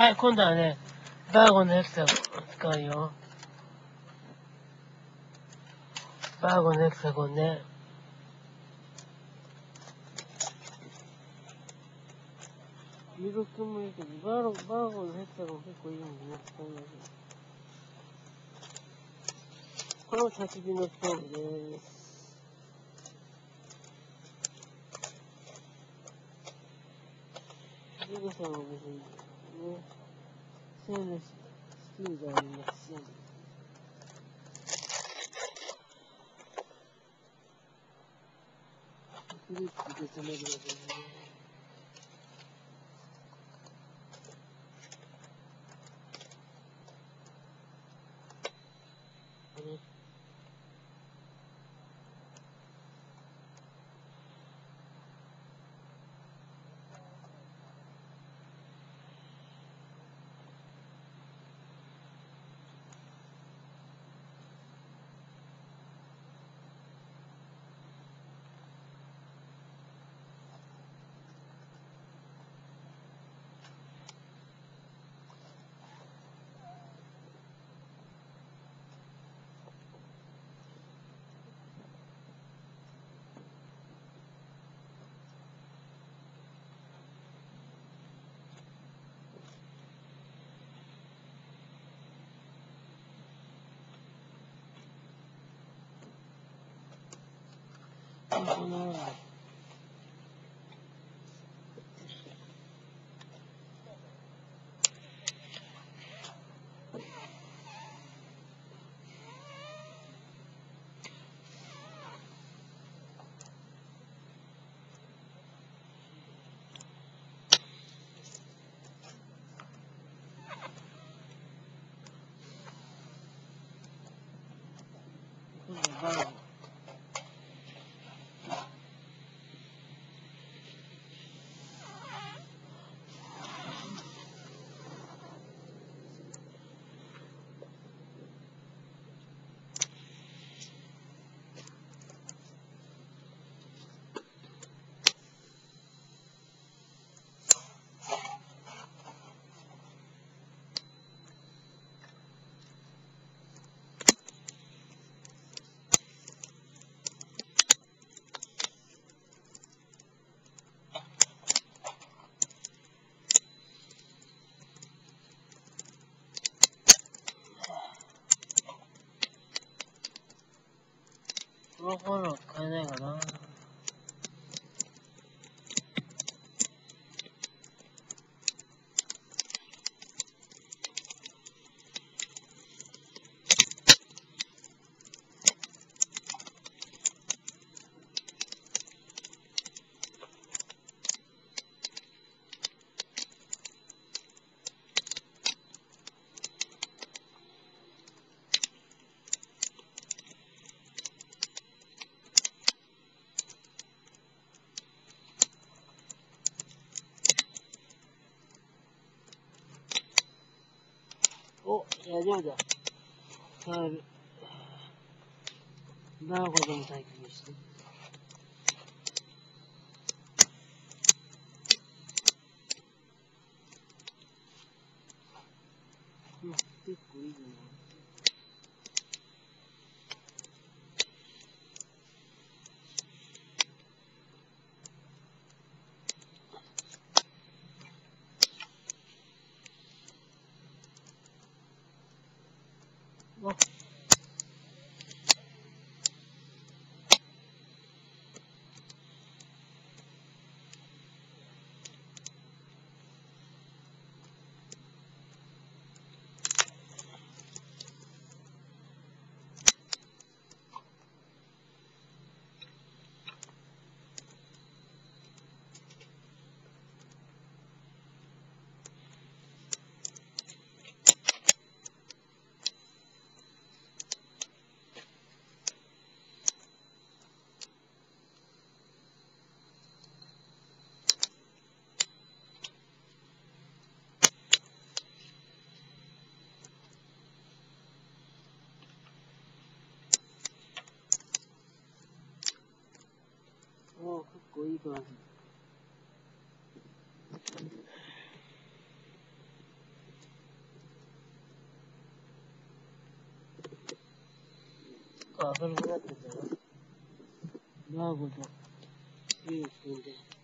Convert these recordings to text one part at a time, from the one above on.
はい、今度はね、バーゴンのヘクサゴン使うよ。バーゴンのヘクサゴンね。色気もいいけど、バーバーゴンのヘクサゴン結構いいもんね、使いましょう。これも焚き火のストーブです。ジゴさんは別にね、ステンレススチールじゃありません。フルーツで染めるわけね。あれこの今度はバーゴンプロフォロー使えないかな。お、大丈夫だ。使える。ほども体験して。結構いいじゃな कोई तो काफल ना बोलो ये बोलते हैं।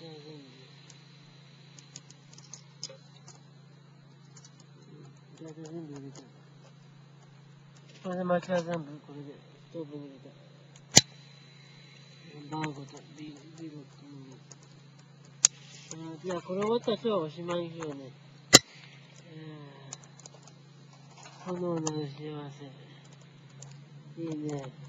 大体全部入れた。これで薪は全部これでストーブに入れた。バーゴとビビロックに。あじゃあこれ終わったら今日はおしまいにしようね。えー炎の幸せ。いいね。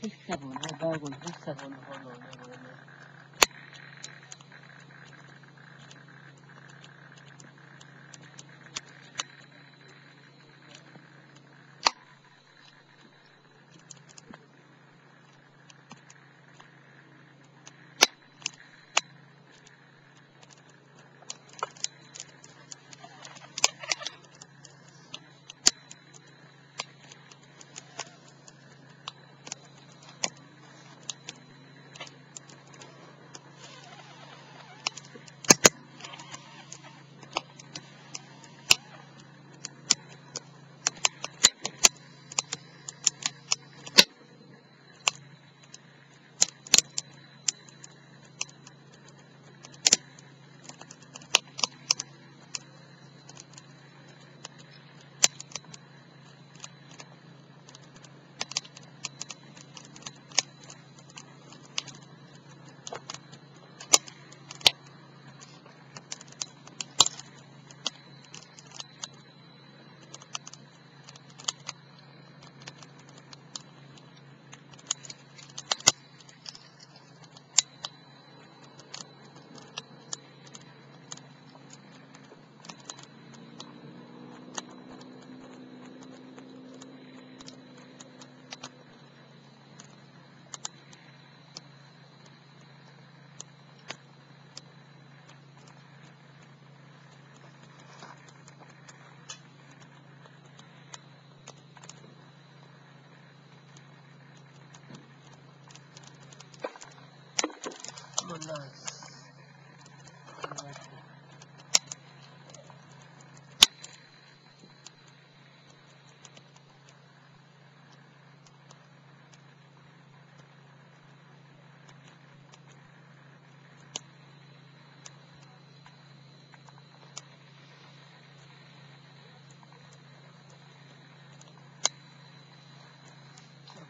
あ、ヘキサゴンね、バーゴこれね。もうナイス。ナイス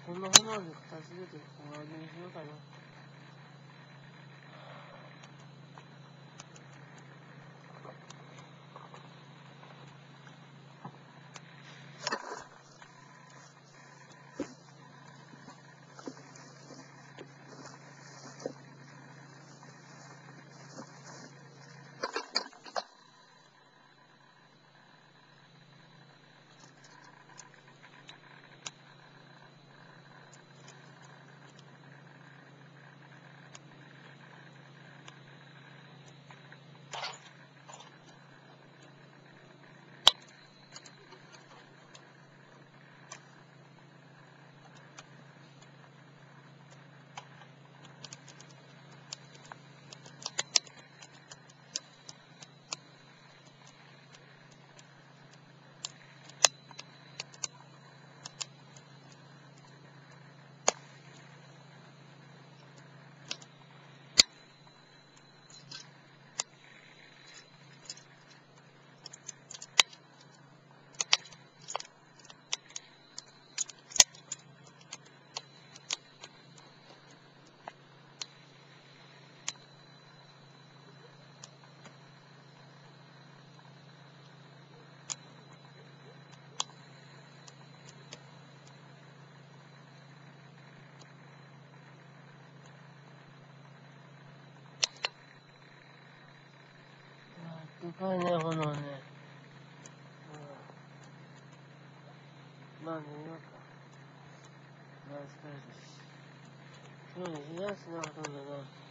こんな炎に片付けて終わりにしようかな。まあ寝、ようか。まあ疲れたし。昨日ね、冷やすな、ほとんどな。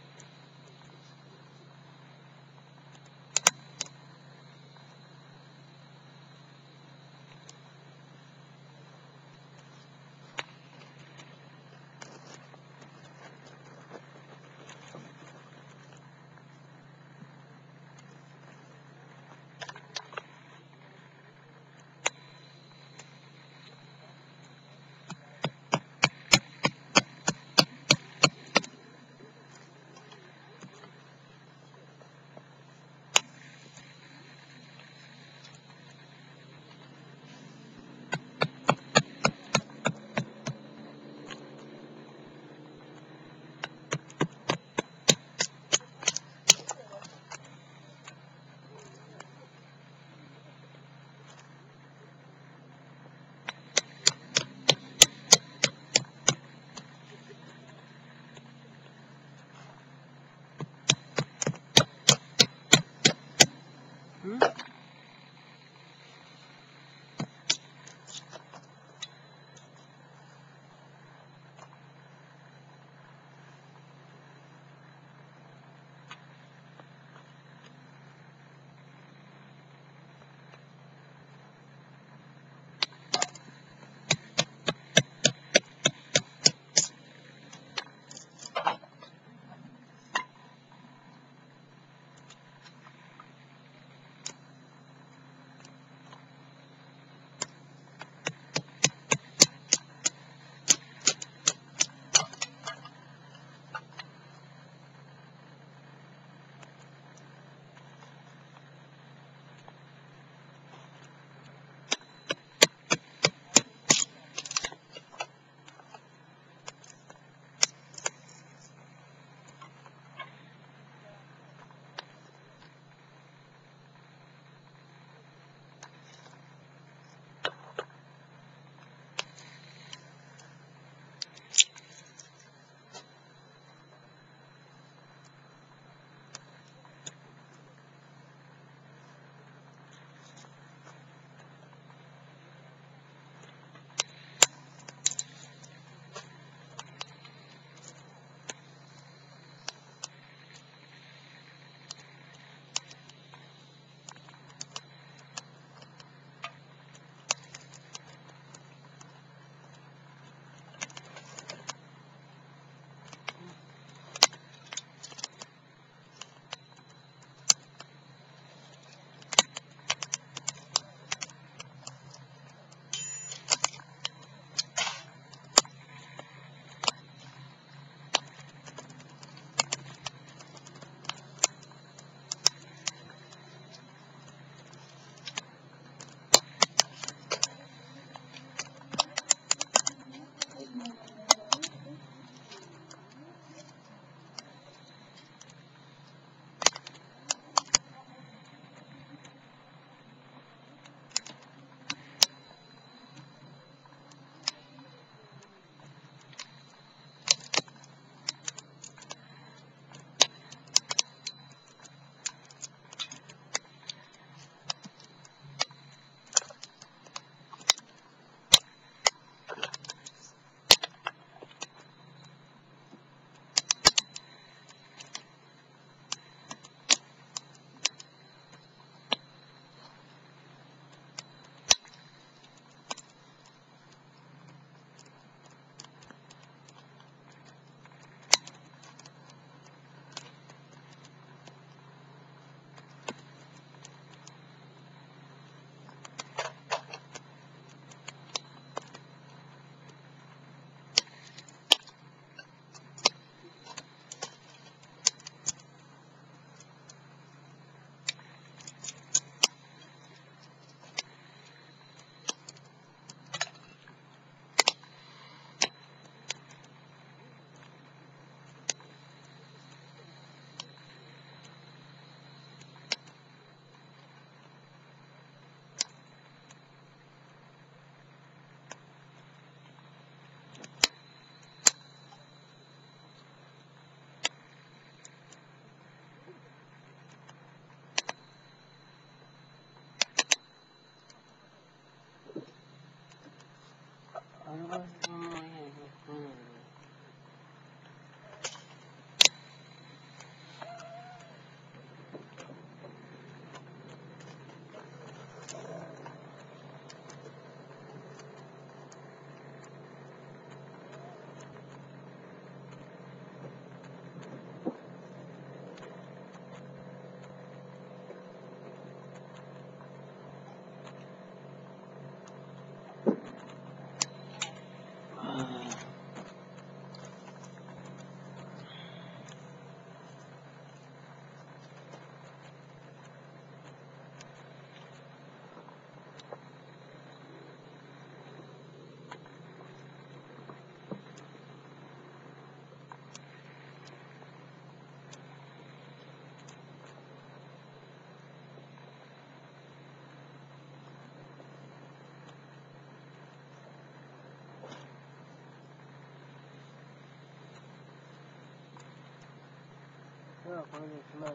ではこれでしまい。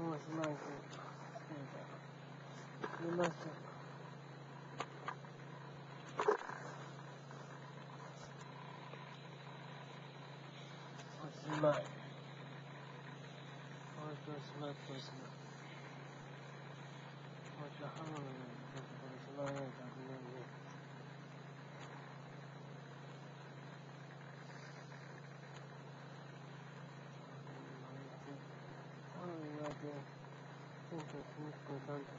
もうしまいし。寝ましょう。おしまい。おしまい、おしまい。おしまい、ハムのところしまいないと危ないね。はあ。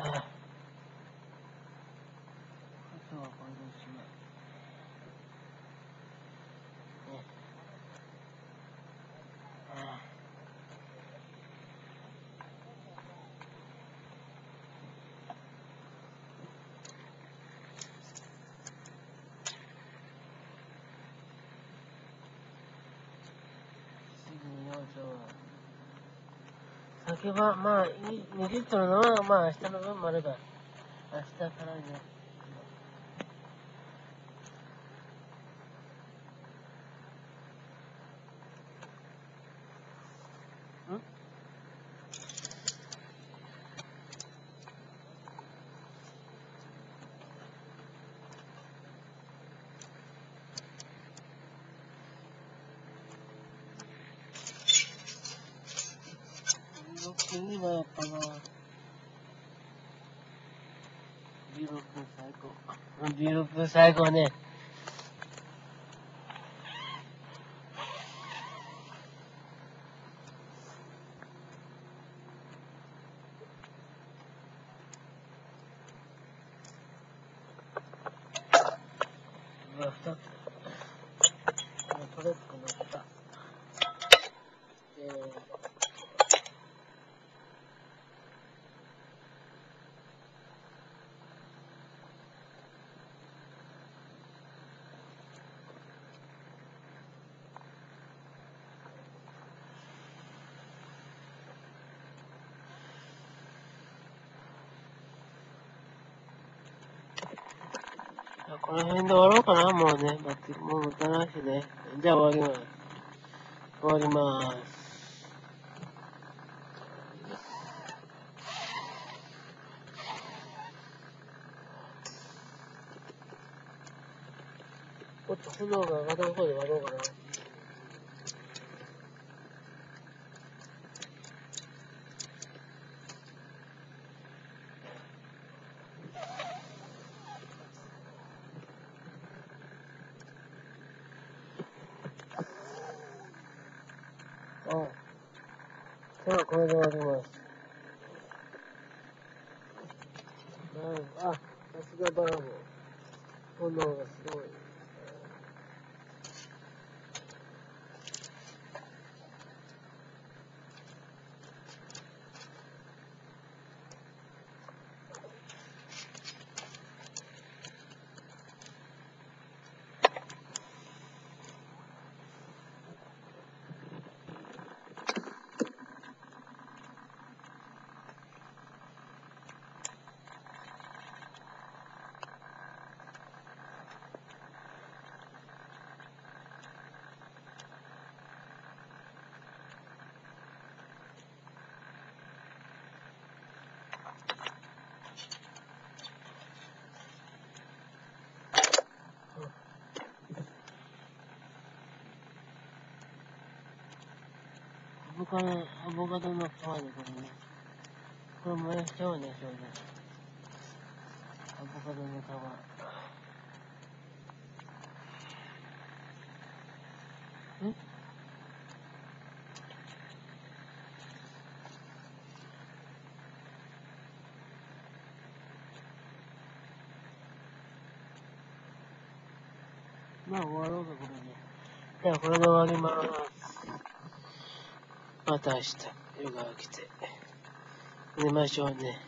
あとはこれでしまい。ね。ああ。すぐに養生酒は、まあ、い2リットルのは、まあ、明日の分もあれば、明日からね。最后呢この辺で終わろうかな、もうね。バッテリーもう持たないしね。じゃあ終わります。終わります。おっと炎が上がる方で割ろうかな。あではこれで終わります。うん、あ、さすがバラボ。炎がすごい。アボカド、の皮でこれね。これ燃やしちゃうね、それで。アボカドの皮。んまあ終わろうか、これで。じゃあこれで終わります。また明日、夜が明けて、寝ましょうね。